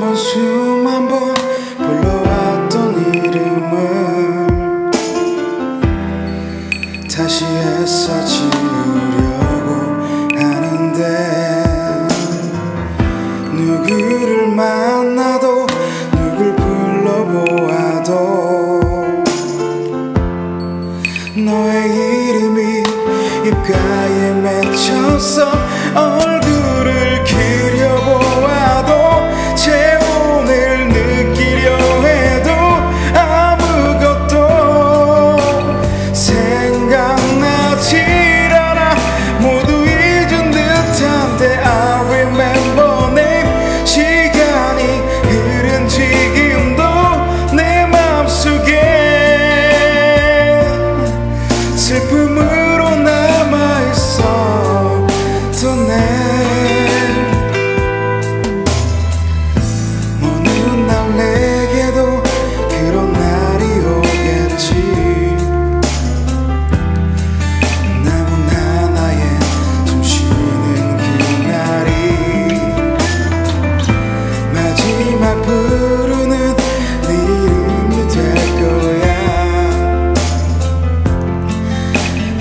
번 수만 번 불러왔던 이름을 다시 애써 지우려고 하는데 누구를 만나도 누굴 불러보아도 너의 이름이 입가에 맺혔어 얼굴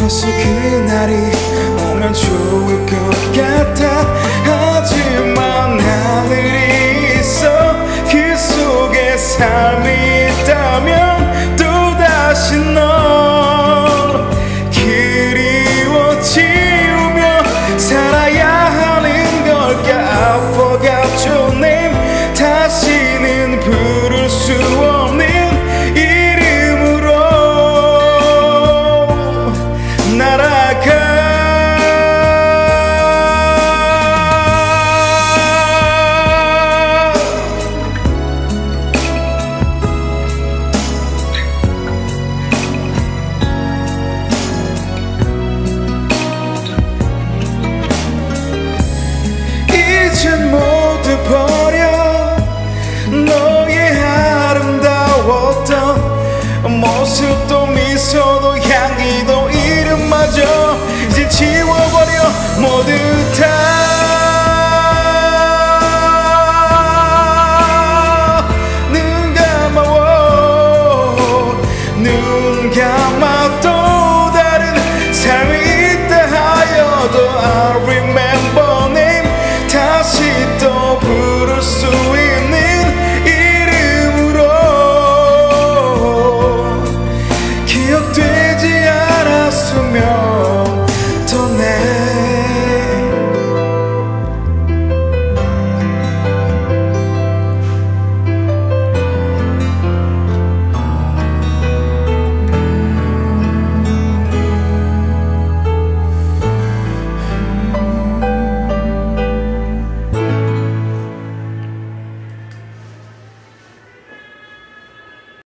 다시 그날이 오면 좋을 것 같아. 하지만 하늘이 있어 그 속에 삶이 있다면 또다시 넌 그리워 지우며 살아야 하는 걸까 아파가 モデル